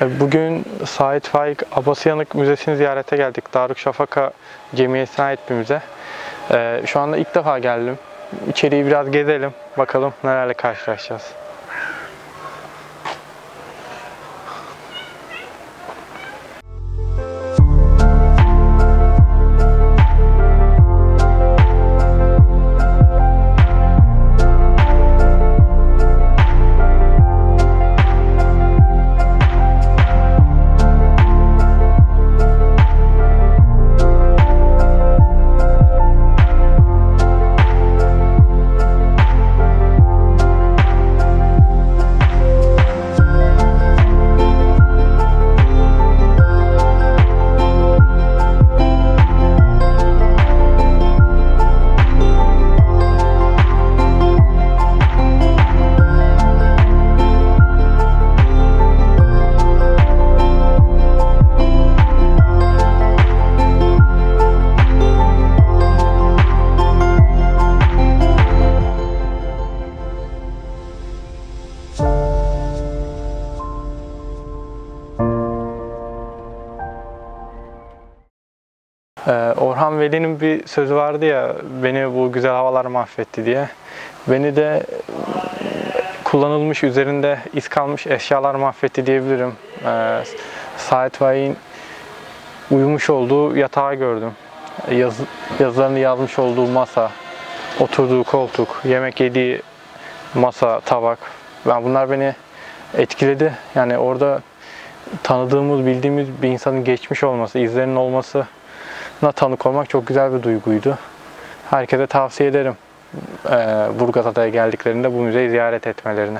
Bugün Sait Faik Abasıyanık Müzesi'ni ziyarete geldik. Darüşşafaka Cemiyeti'ne ait bir müze. Ee, Şu anda ilk defa geldim. İçeriği biraz gezelim. Bakalım nelerle karşılaşacağız. Orhan Veli'nin bir sözü vardı ya, beni bu güzel havalar mahvetti diye. Beni de kullanılmış, üzerinde iz kalmış eşyalar mahvetti diyebilirim. Ee, Sait Faik'in uyumuş olduğu yatağı gördüm. Yaz, yazılarını yazmış olduğu masa, oturduğu koltuk, yemek yediği masa, tabak. Ben bunlar beni etkiledi. Yani orada tanıdığımız, bildiğimiz bir insanın geçmiş olması, izlerinin olması na tanık olmak çok güzel bir duyguydu. Herkese tavsiye ederim. Ee, Burgazada'ya geldiklerinde bu müzeyi ziyaret etmelerini.